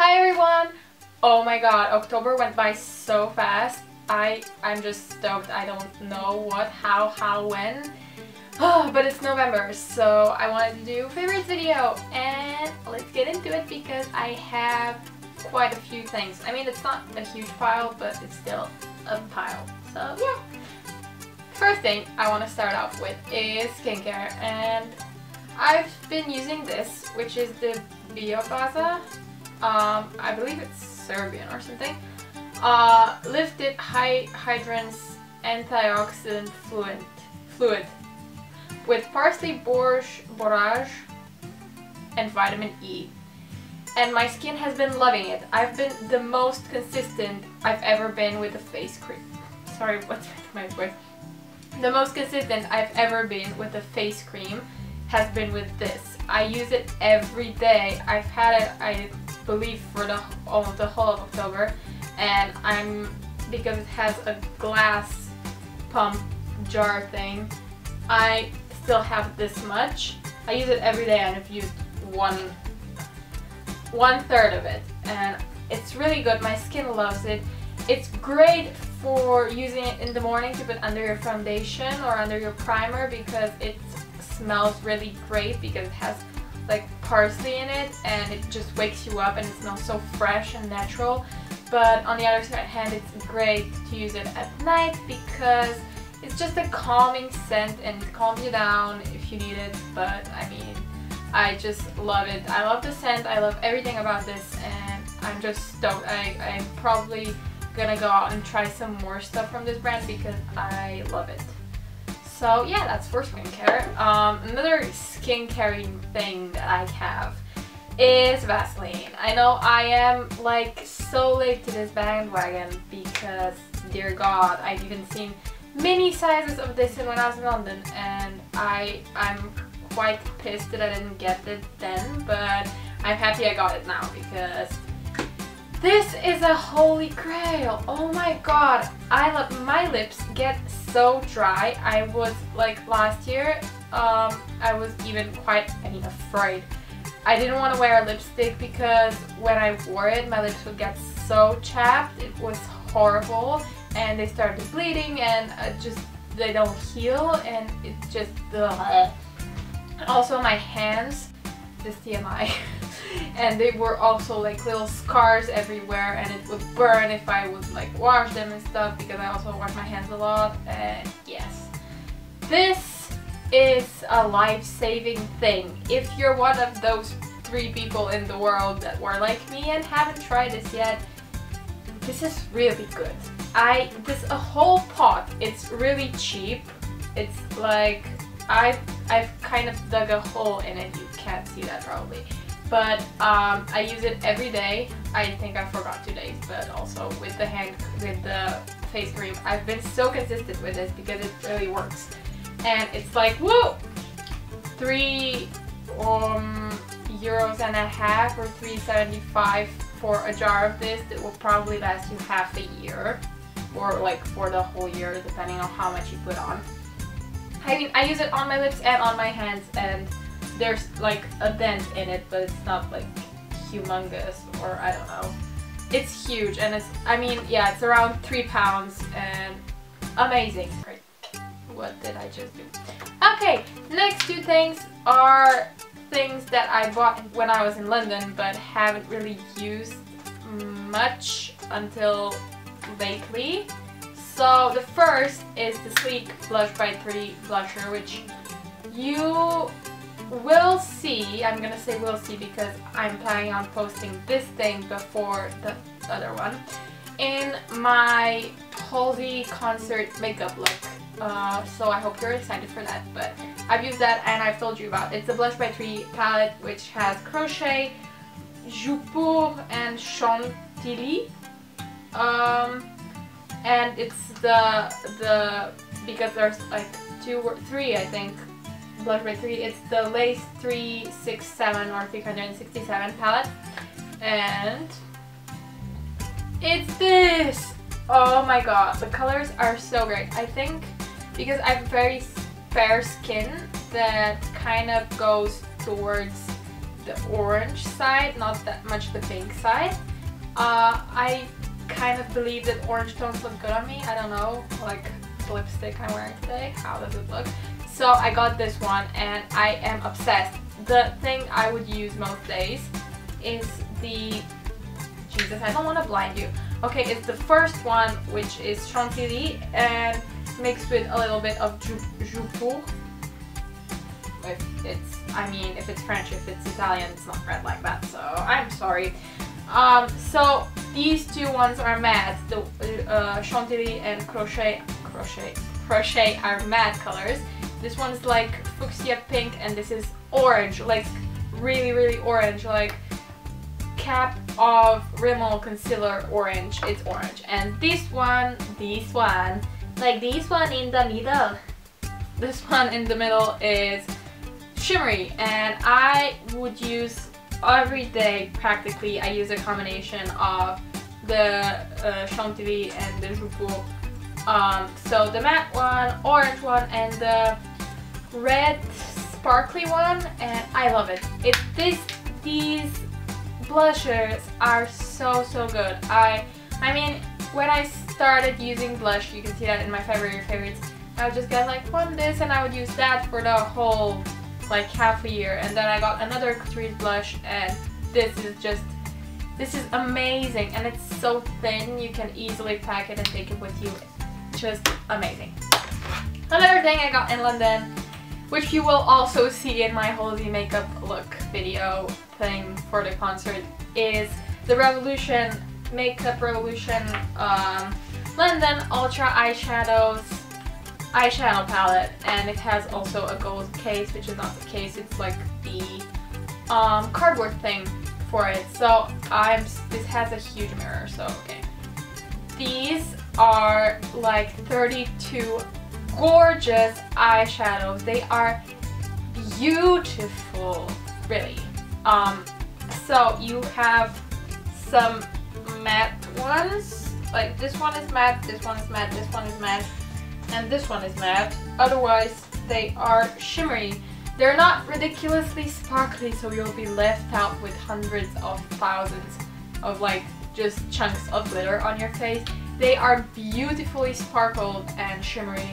Hi everyone! Oh my god, October went by so fast. I, I'm just stoked. I don't know what, how, how, when. But it's November, so I wanted to do favorites video. And let's get into it because I have quite a few things. I mean, it's not a huge pile, but it's still a pile. So yeah. First thing I want to start off with is skincare. And I've been using this, which is the Biobaza. Um, I believe it's Serbian or something. Uh, lifted high hydrance antioxidant fluid, fluid with parsley borage, borage and vitamin E. And my skin has been loving it. I've been the most consistent I've ever been with a face cream. Sorry, what's my voice? The most consistent I've ever been with a face cream has been with this. I use it every day. I've had it, I believe, for the the whole of October, and I'm because it has a glass pump jar thing. I still have this much. I use it every day, and I've used one one third of it, and it's really good. My skin loves it. It's great for using it in the morning to put under your foundation or under your primer because it smells really great because it has like parsley in it and it just wakes you up and it smells so fresh and natural. But on the other hand it's great to use it at night because it's just a calming scent and it calms you down if you need it. But I mean I just love it. I love the scent. I love everything about this and I'm just stoked. I, I'm probably gonna go out and try some more stuff from this brand because I love it. So yeah, that's for skincare. Um, another skincare thing that I have is Vaseline. I know I am like so late to this bandwagon because dear god, I've even seen mini sizes of this when I was in London and I, I'm quite pissed that I didn't get it then, but I'm happy I got it now because this is a holy grail. Oh my god. I love my lips get so dry. I was like last year, um, I was even quite, I mean, afraid. I didn't want to wear a lipstick because when I wore it, my lips would get so chapped. It was horrible and they started bleeding and uh, just they don't heal and it just ugh. also my hands this TMI and they were also like little scars everywhere and it would burn if I would like wash them and stuff because I also wash my hands a lot and yes a life-saving thing if you're one of those three people in the world that were like me and haven't tried this yet this is really good I this a whole pot it's really cheap it's like I've I've kind of dug a hole in it you can't see that probably but um, I use it every day. I think I forgot two days, but also with the hand, with the face cream. I've been so consistent with this because it really works. And it's like, whoa, three um, euros and a half or 3.75 for a jar of this that will probably last you half a year or like for the whole year depending on how much you put on. I mean, I use it on my lips and on my hands and there's like a dent in it, but it's not like humongous or I don't know. It's huge and it's, I mean, yeah, it's around three pounds and amazing. What did I just do? Okay, next two things are things that I bought when I was in London but haven't really used much until lately. So the first is the Sleek Blush by 3 blusher which you we'll see. I'm gonna say we'll see because I'm planning on posting this thing before the other one in my Halsey concert makeup look. Uh, so I hope you're excited for that. But I've used that and I've told you about. It's the Blush by 3 palette which has Crochet, Guipure and Chantilly. Um, and it's the, the, because there's like two or three I think Blush by 3. It's the Lace 367 or 367 palette. And it's this! Oh my god, the colors are so great. I think because I have very fair skin that kind of goes towards the orange side, not that much the pink side. Uh, I kind of believe that orange tones look good on me. I don't know, like the lipstick I'm wearing today. How does it look? So I got this one and I am obsessed. The thing I would use most days is the... Jesus, I don't want to blind you. Okay, it's the first one, which is Chantilly and mixed with a little bit of Guipure. If it's, I mean, if it's French, if it's Italian, it's not red like that, so I'm sorry. Um, so these two ones are matte, the uh, Chantilly and Crochet, Crochet, Crochet are matte colors. This one's like fuchsia pink and this is orange, like really, really orange, like cap of Rimmel concealer orange, it's orange. And this one, this one, like this one in the middle, this one in the middle is shimmery and I would use every day practically I use a combination of the uh, Chantilly and the Guipure. Um, so the matte one, orange one, and the red sparkly one, and I love it. It this these blushes are so so good. I I mean when I started using blush, you can see that in my February favorites. I would just get like one this and I would use that for the whole like half a year. And then I got another Catrice blush and this is just this is amazing. And it's so thin you can easily pack it and take it with you. Just amazing. Another thing I got in London which you will also see in my Halsey makeup look video thing for the concert is the Revolution Makeup Revolution um, London Ultra Eyeshadows eyeshadow palette and it has also a gold case which is not the case it's like the um, cardboard thing for it. So I'm this has a huge mirror so okay. These are like 32 gorgeous eyeshadows. They are beautiful really. Um so you have some matte ones like this one is matte this one is matte this one is matte and this one is matte. Otherwise, they are shimmery. They're not ridiculously sparkly, so you'll be left out with hundreds of thousands of like just chunks of glitter on your face. They are beautifully sparkled and shimmery.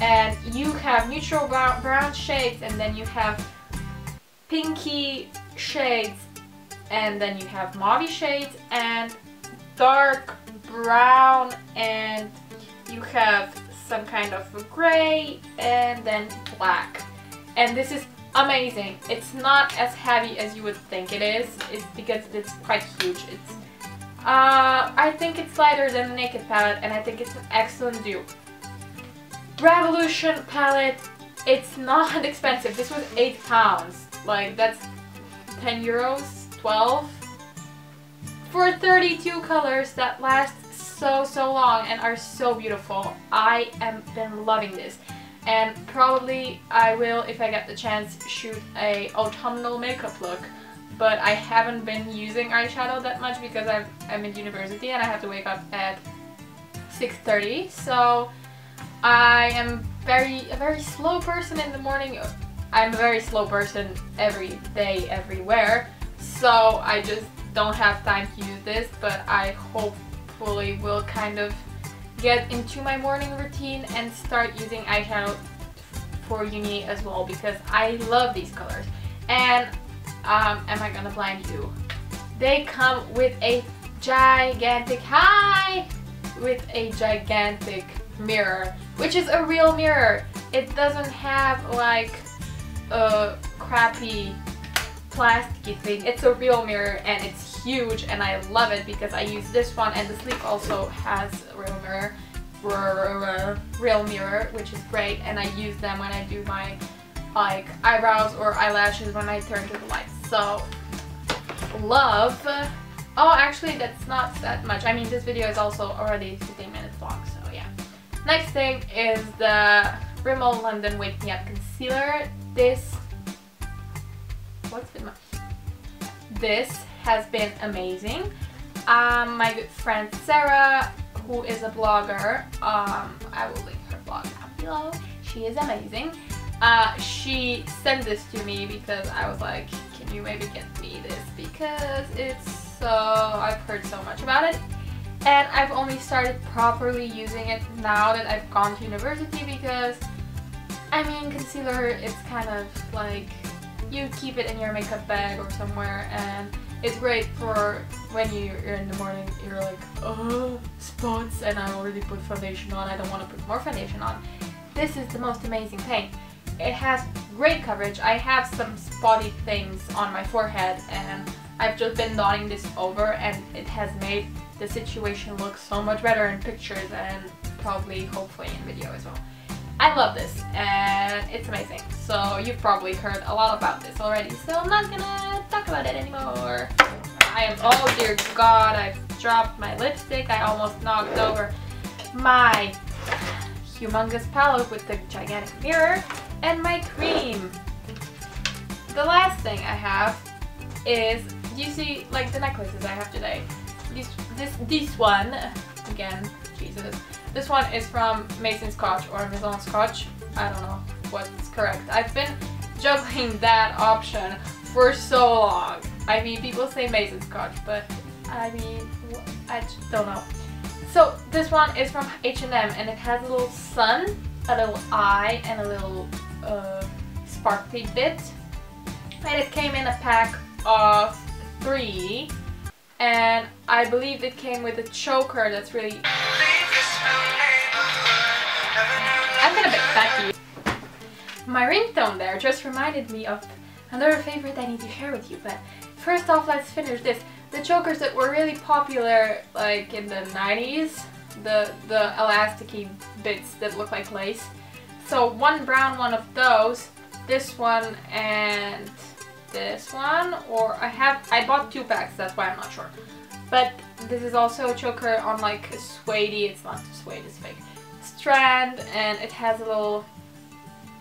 And you have neutral brown, brown shades and then you have pinky shades and then you have mauve shades and dark brown and you have some kind of gray and then black. And this is amazing. It's not as heavy as you would think it is. It's because it's quite huge. It's uh, I think it's lighter than the Naked palette and I think it's an excellent dupe. Revolution palette, it's not expensive. This was 8 pounds. Like that's 10 euros, 12. For 32 colors that last so, so long and are so beautiful. I am been loving this. And probably I will, if I get the chance, shoot a autumnal makeup look. But I haven't been using eyeshadow that much because I'm, I'm in university and I have to wake up at 6.30. So I am very a very slow person in the morning. I'm a very slow person every day, everywhere. So I just don't have time to use this, but I hope will kind of get into my morning routine and start using eyeshadow for uni as well because I love these colors. And um, am I gonna blind you? They come with a gigantic, hi! With a gigantic mirror, which is a real mirror. It doesn't have like a crappy plasticky thing. It's a real mirror and it's huge and I love it because I use this one and the sleeve also has real mirror real mirror which is great and I use them when I do my like eyebrows or eyelashes when I turn to the lights so love. Oh actually that's not that much. I mean this video is also already 15 minutes long so yeah. Next thing is the Rimmel London Wake Me Up Concealer. This what's the this has been amazing um, my good friend Sarah who is a blogger um, I will link her blog down below she is amazing Uh, she sent this to me because I was like, can you maybe get me this? Because it's so, I've heard so much about it. And I've only started properly using it now that I've gone to university because, I mean, concealer, it's kind of like, you keep it in your makeup bag or somewhere and it's great for when you're in the morning, you're like, oh, spots, and I already put foundation on, I don't want to put more foundation on. This is the most amazing thing. It has great coverage. I have some spotty things on my forehead and I've just been dotting this over and it has made the situation look so much better in pictures and probably, hopefully, in video as well. I love this and it's amazing. So you've probably heard a lot about this already, so I'm not gonna talk about it anymore. I am, oh dear god, I've dropped my lipstick. I almost knocked over my humongous palette with the gigantic mirror and my cream. The last thing I have is, you see like the necklaces I have today? This, this, this one, again, Jesus, this one is from Mason Scotch or Maison Scotch. I don't know what's correct. I've been juggling that option for so long. I mean, people say Mason Scotch, but I mean, I don't know. So this one is from H&M and it has a little sun, a little eye, and a little uh, sparkly bit. And it came in a pack of three and I believe it came with a choker that's really I'm gonna bit tacky. My ringtone there just reminded me of another favorite I need to share with you, but first off let's finish this. The chokers that were really popular like in the 90s, the, the elasticy bits that look like lace. So one brown one of those, this one and this one, or I have, I bought two packs, that's why I'm not sure. But this is also a choker on like suede it's not suede, it's fake, strand, and it has a little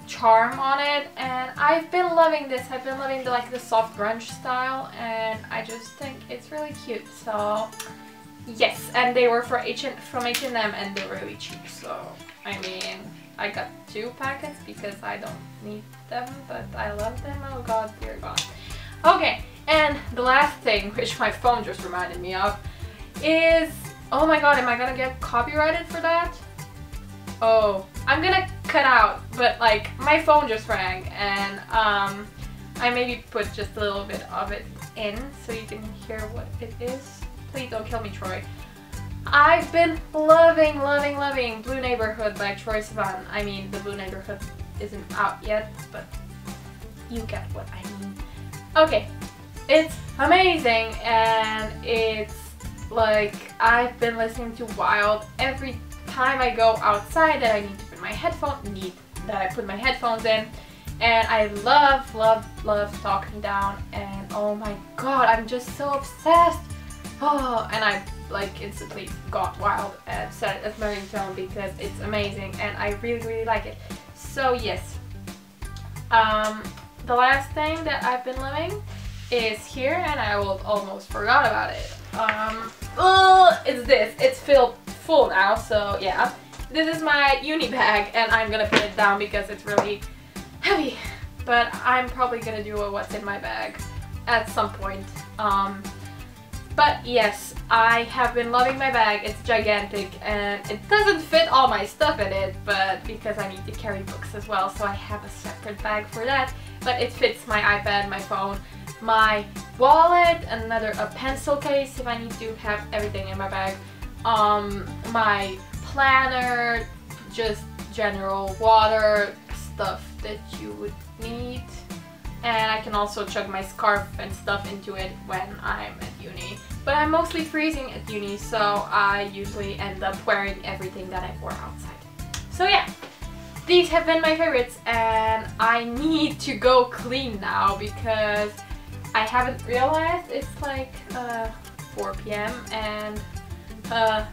charm on it, and I've been loving this, I've been loving the like the soft grunge style, and I just think it's really cute, so yes, and they were for H from H&M and they're really cheap, so I mean, I got two packets because I don't need them, but I love them. Okay, and the last thing, which my phone just reminded me of, is... Oh my god, am I gonna get copyrighted for that? Oh, I'm gonna cut out, but like, my phone just rang, and um, I maybe put just a little bit of it in so you can hear what it is. Please don't kill me, Troye. I've been loving, loving, loving Blue Neighbourhood by Troye Sivan. I mean, the Blue Neighbourhood isn't out yet, but you get what I mean. Okay, it's amazing and it's like I've been listening to Wild every time I go outside that I need to put my headphones need that I put my headphones in. And I love love love Talk Me Down and oh my god I'm just so obsessed. Oh and I like instantly got wild and as my ringtone because it's amazing and I really really like it. So yes. Um, the last thing that I've been living is here and I almost forgot about it. Um, oh, it's this. It's filled full now so yeah. This is my uni bag and I'm gonna put it down because it's really heavy. But I'm probably gonna do a what's in my bag at some point. Um, but yes, I have been loving my bag. It's gigantic and it doesn't fit all my stuff in it, but because I need to carry books as well, so I have a separate bag for that. But it fits my iPad, my phone, my wallet, another a pencil case if I need to have everything in my bag, um, my planner, just general water, stuff that you would need and I can also chuck my scarf and stuff into it when I'm at uni. But I'm mostly freezing at uni, so I usually end up wearing everything that I wore outside. So yeah, these have been my favorites and I need to go clean now because I haven't realized it's like uh, 4 p.m. and uh,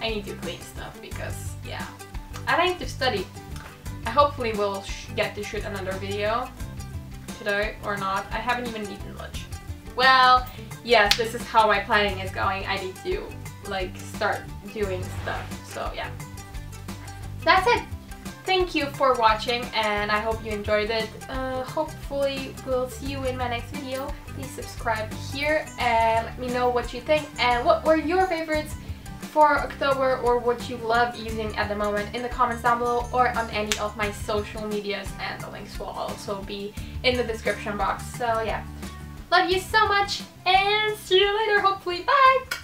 I need to clean stuff because yeah, and I need to study. I hopefully will get to shoot another video today or not. I haven't even eaten lunch. Well, yes, this is how my planning is going. I need to like start doing stuff. So yeah. That's it. thank you for watching and I hope you enjoyed it. Uh, hopefully we'll see you in my next video. Please subscribe here and let me know what you think and what were your favorites for October or what you love using at the moment in the comments down below or on any of my social medias and the links will also be in the description box. So yeah, love you so much and see you later hopefully. Bye!